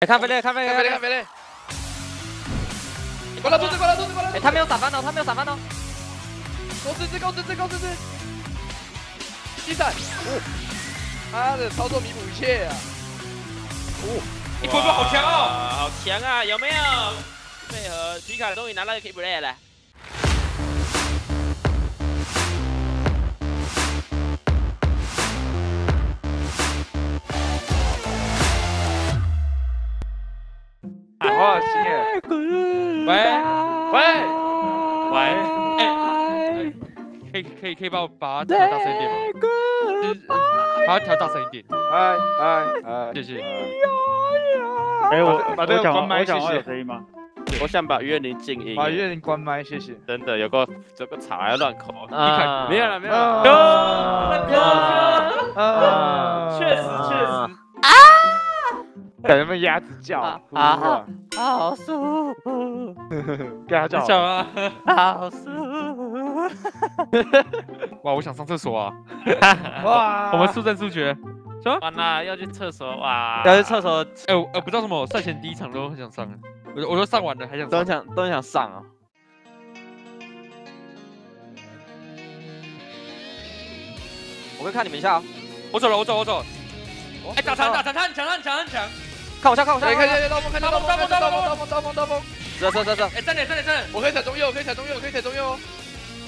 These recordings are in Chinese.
哎，看飞雷，看飞雷，看飞雷，看飞雷。过来，兔子，过来，兔子，过来。哎，他没有打翻哦，他没有打翻哦。高姿势，高姿势，高姿势。击闪。哦，他的操作弥补一切啊。哦，你波波好强哦，好强啊，有没有？配合皮卡终于拿到一个 keep play 了。喂，哎，可以可以可以帮我把它调大声一点吗？把它调大声一点。哎哎哎，谢谢。哎，我把这个关麦，谢谢。话有声音吗？我想把岳林静音。把岳林关麦，谢谢。真的有个这个茶要乱口。啊，没有了没有了。哥啊，确实确实。啊！感觉被鸭子叫啊啊！好舒服，给他叫。叫啊！好舒服。哇，我想上厕所啊！哇，我们速战速决。什么？完了，要去厕所哇！要去厕所，哎，我呃不知道什么，赛前第一场都很想上，我我都上完了还想都很。想都想上啊。我会看你们一下啊，我走了，我走，我走。哎，打残打残残强强强强！看我下，看我下，看看看刀锋，看刀锋，刀锋，刀锋，刀锋，刀锋，刀锋。这这这这，哎，站点站点站点！我可以踩中右，可以踩中右，可以踩中右哦。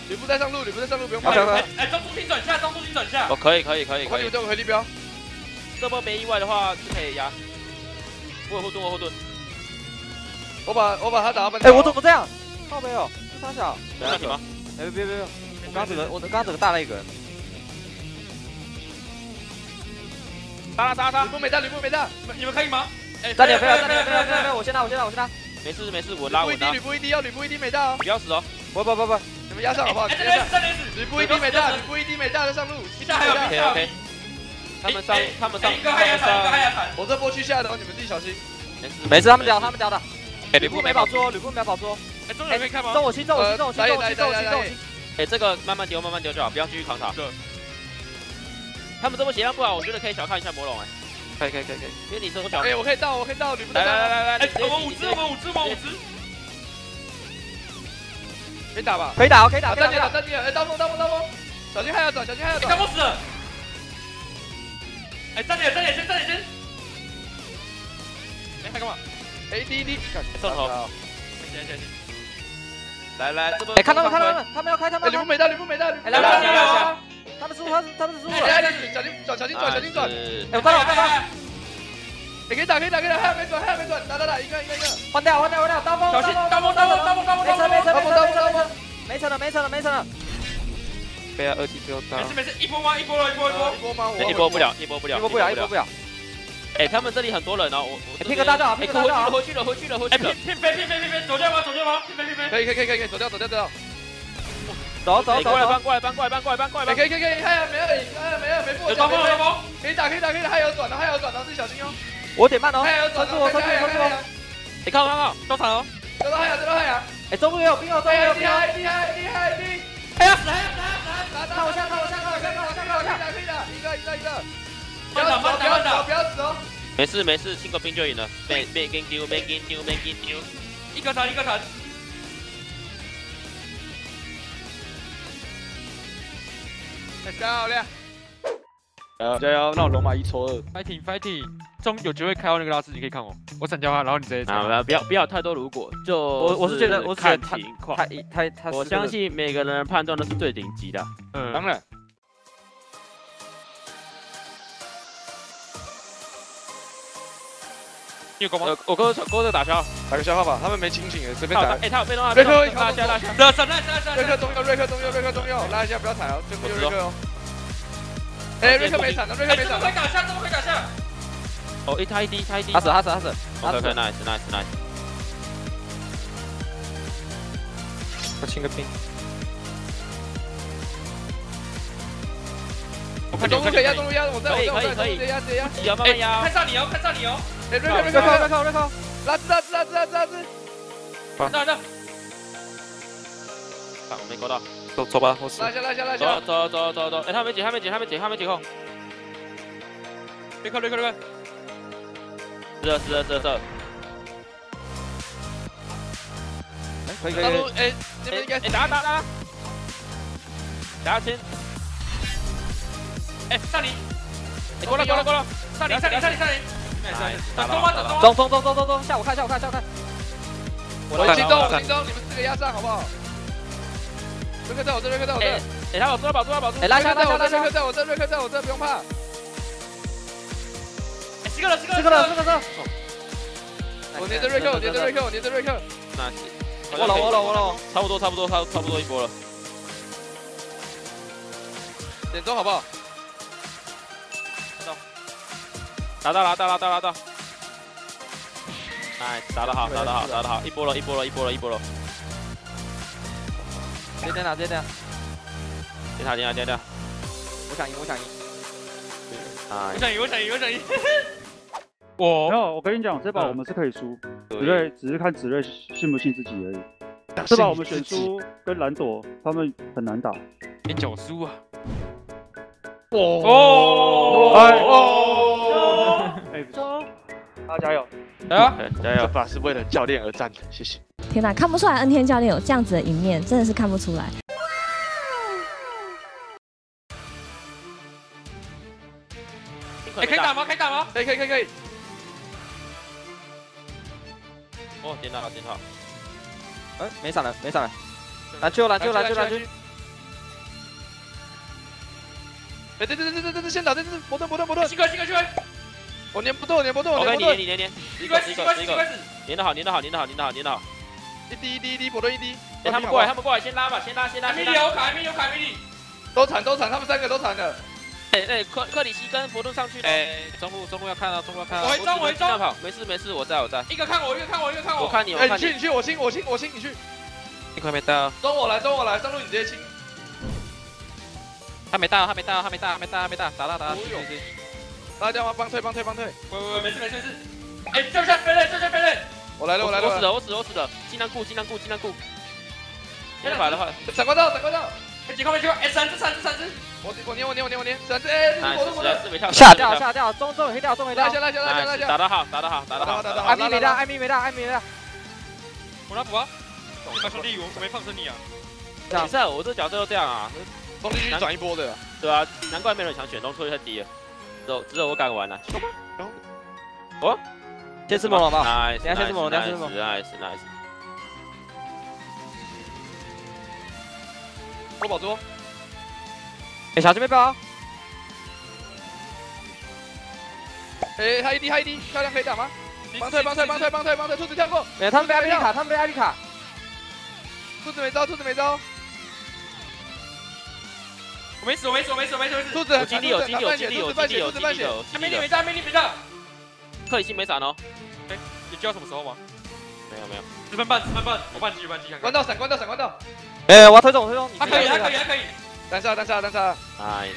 吕布在上路，吕布在上路，不用怕。哎哎，中途停转下，中途停转下。我可以可以可以可以我回力标。这波没意外的话是可以压。我后盾我后盾。我把我把他打到半。哎，我怎么这样？靠没有，这傻小。没问题吗？哎，别别别，我刚整个我刚刚整个大了一个人。杀杀杀吕！布没大，吕布没大。你们可以吗？哎，站点飞了，站点飞了，站点飞了，我先拿，我先拿，我先拿。没事没事，我拉我拉吕布一滴，吕。布一滴哦，吕布一滴没大哦。不要死哦！不不不不，你们压上好不好？哎，压上。站点死！吕布一滴没大，吕布一滴没大，在上路。一下还有 OK OK。他们上他们上一个还要他们铲，一个。我这波去下的哦，你们自己小心。没事没事，他们屌，他们屌的。哎，吕布没保住哦，吕布没保住哦。哎，中路可以看吗？中我心，中我心，中我心，中我心，中我心，中我心。哎，这个慢慢丢慢慢丢就好，不要继续扛塔。他们这波血量不好，我觉得可以小看一下魔龙哎。可以可以可以可以。因为你这么小。哎，我可以到，我可以到，吕布来。来来来来，哎，我们五只，我们五只，我们五只。可以打吧？可以打哦，可以打，打，可以站点了，打。站点了。哎，刀锋，刀锋，刀锋。小心还要转，小心还要转干。我死了！哎，站点，站起来，先站点，先。哎，他干嘛？哎，滴滴。正头。行行行。来来，这波。哎，看到了，看到了，他们要开，他哎，们要开。吕布没到，吕布没大。哎，来来来心转，小心转，小心转。哎，我到了，我到了。你可以打，可以打，可以打，还有没转，还有没转，打打打，一个一个一个。换掉，换掉，换掉，刀锋，小心，刀锋，刀锋，刀锋，刀锋，没成，没成，刀锋，刀锋，刀锋。没成了，没成了，没成了。不要二级不要没事没事，一波吗？一波了，一波一波一。波吗？一波不了，一波不了，一波不了，一波不了。哎，他们这里很多人哦，我我拼个大招，哎，拼个大招。回去了，回去了，回去了，回哎，去了骗。骗飞，骗飞，走掉吗？走掉吗？骗飞，骗飞。可以可以可以可以可以，走掉走掉走掉。走走走过来搬，。过来搬，过来搬，过来搬，过来哎，搬。可以可以可以，还有没有赢？还有没有没破？有刀锋，有刀锋。可以打可以打可以打，还有转的还有转的，自己小心哦。我点慢哦。还有转的，我，撑住我。你看，看看，多长哦？得到太阳得到太阳。哎，中路也有兵哦，中路也有。厉害厉害厉害厉害！哎呀死，还要死，还要死。打打看我下，看我下，看我下，看我下，看我可以下。打可以打，一个一个一个。不慢打，要打，慢打不要死哦。不要死哦。没事没事，清个兵就赢了。没没跟丢，没跟丢，没跟丢。一个铲，一个铲。漂亮。加油，让我龙马一抽二。fighting fighting，中有机会开到那个拉斯，你可以看我，我闪掉他，然后你直接啊，不要不要太多如果，就我我是觉得我是觉得看他情况。他他他，我相。信每个人的判断都是最顶级的。嗯，当然。你有攻吗呃？，我勾勾这打消，打个消耗吧，他们没清醒，随便打。哎，他有被动啊，瑞克会拉下拉下。热闪，热闪，热闪。瑞克中右，瑞克中右，瑞克中右，拉一下不要踩哦，这边有瑞克哦。哎，瑞克没闪的，瑞克哎，没闪的这么会。打下，这么会打下。哦，一他一滴，他一滴。他死，他死，他死。OK OK nice nice nice。我清个兵。中路可以压，中路压，我在我可以在我在，可以可以直接压直接压。慢慢压看。上你哦，看上你哦。哎，瑞克瑞瑞克，克瑞克，瑞克，瑞克。拉兹拉兹拉兹拉兹拉兹。那那啊我没勾到。走走吧，我死。拉下拉下拉下。走走走走。哎，他没解，他没解，他没解，他没解控。瑞克，瑞克，瑞克。十二十二十二十二。可以可以可以，，大陆哎，你们应该哎，打打打，打先，哎，上你，哎，过来过来过来，上你，上你，上你，上你。等中吗？等中吗？中中中中中中，下午看下午看下午看，我心动，我心动，你们四个压上好不好？瑞克在我这，瑞克在我这，哎，他保住，他保住，他保住。哎拉下瑞克在我这，拉下拉下，瑞克在我这，瑞克在我这，不用怕。十个了，十个了，四个了四个了，我黏着瑞克，我黏着瑞克，我黏着瑞克。那我了我了我了，差不多差不多差差不多一波了。点中好不好？打到了，打到了，打到了，打到。哎，打得好，打得好，打得好，一波了，一波了，一波了，一波了。直接点打直接点打，点他，点他，点他。我想赢我想赢，哎。我，想赢，我想赢，我想赢。我。没我有，我跟你讲，这把我们是可以输，子睿只是看子睿信不信自己而已。这把我们选输跟蓝朵他们很难打。点九输啊！哦。哎。哦，哎，大家加油！啊！加油！把是为了教练而战的，谢谢。天哪，看不出来恩天教练有这样子的一面，真的是看不出来。哎，可以打吗？可以打吗？可以可以可以可以。哦，点到，点到。哎没闪了没闪了，篮球篮球篮球篮球，哎，对对对对对对，先打，对对对，摩登摩登摩登，七个，七个，七个。我粘不动，我粘不动，我 OK，粘不动。你连你连连，十一一个一个十一个一关，一关，，连得好，连的好，连的好，连的好，连的好，连得好。一滴一滴一滴，摩登一滴。哎，他们过来，他们过来，先拉吧，先拉，先拉，先拉。艾米丽有卡，艾米丽有卡。都惨都惨，他们三个都惨了。哎哎，克克里希跟伯顿上去。哎，中路中路要看到，中路要看到。我回中我跑，没事没事，我在我在。一个看我，一个看我，一个看我。我看你，我哎，看你。你去你去，我清我清我清，你去。你快没到，中我来中我来，上路你直接清。他没到他没到他没到他没到他没到，打到打到，哦哟大家帮帮退帮退帮退。喂喂喂，没事没事没事。哎，这下飞刃，这下飞刃。我来了我来了。我死了，我死了，我死了，尽量顾，尽量顾，尽量顾。先把的话，闪光刀闪光刀。哎，几块没几块？哎，三只，三只，三只。我我粘我粘我粘我粘，闪这哎，哎，摩登摩登。实在是没跳。下掉下掉，中中黑掉中黑掉拉下，拉下拉下拉哎，下。打得好，打得好，打得好，打得好艾米没到艾米没到艾米没到，我来补啊。小兄弟，我我没放生你啊。比赛我这角色都这样啊，冲进去转一波的。对啊，难怪没人想选，中错太低了，只有只有我敢玩了。先吃猛龙吧，nice，等下先吃猛龙等下先吃猛 nice nice。我保住。哎小这边爆，哎，他一滴他一滴，漂亮可以打吗？帮退帮退帮退帮退帮退，兔子跳过，哎他们被艾米卡他们被艾米卡，兔子没招兔子没招，我没死，我没死，我没死，我没死，我没死。兔子有经历有经历有经历兔子半血有经历有兔子半血，经历有艾米丽没有。炸，艾米丽没炸。克里希没闪哦，你知道什么时候吗？没有没有。十分半，十分半，我半击，半击看看。关到闪关到闪关到，哎我要推动我推动，你他可以，他可以，他可以。单杀单杀单杀，nice。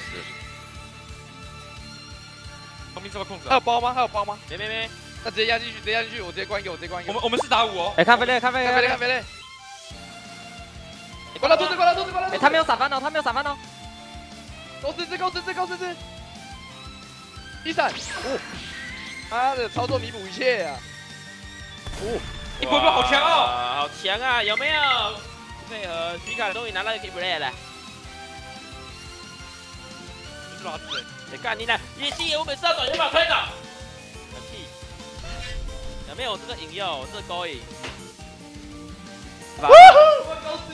后面是不是控制啊？还有包吗？还有包吗？没没没，那直接压进去，直接压进去，我直接关一个，我直接关一个。我们我们是打五哦。哎看飞雷看飞看飞雷雷看飞雷，关到兔子关到兔子关到兔哎子，他没有闪翻哦他没有闪翻哦，勾四只勾四只勾四只，一闪，哦，他的操作弥补一切啊！一波波好强哦！好强啊！有没有？配合皮卡终于拿到一个 play 了。是垃圾。你干你俩？野鸡，我每次要转就把我推倒。生气。有没有这个引诱？这个勾引？哇。我高四